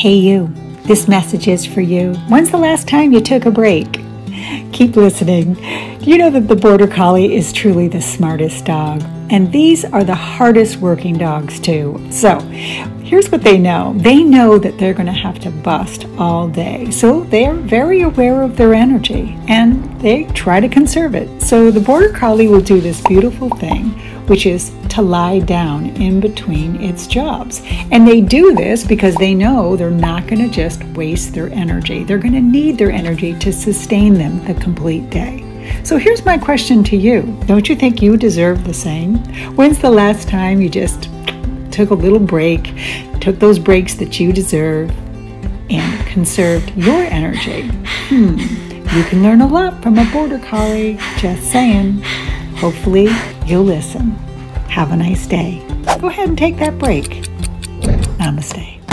Hey, you, this message is for you. When's the last time you took a break? Keep listening. Do You know that the Border Collie is truly the smartest dog, and these are the hardest working dogs, too. So, here's what they know they know that they're going to have to bust all day. So, they're very aware of their energy and they try to conserve it. So, the Border Collie will do this beautiful thing, which is to lie down in between its jobs. And they do this because they know they're not going to just waste their energy. They're going to need their energy to sustain them the complete day. So here's my question to you Don't you think you deserve the same? When's the last time you just took a little break, took those breaks that you deserve, and conserved your energy? Hmm, you can learn a lot from a border collie, just saying. Hopefully, you'll listen. Have a nice day. Go ahead and take that break. Namaste.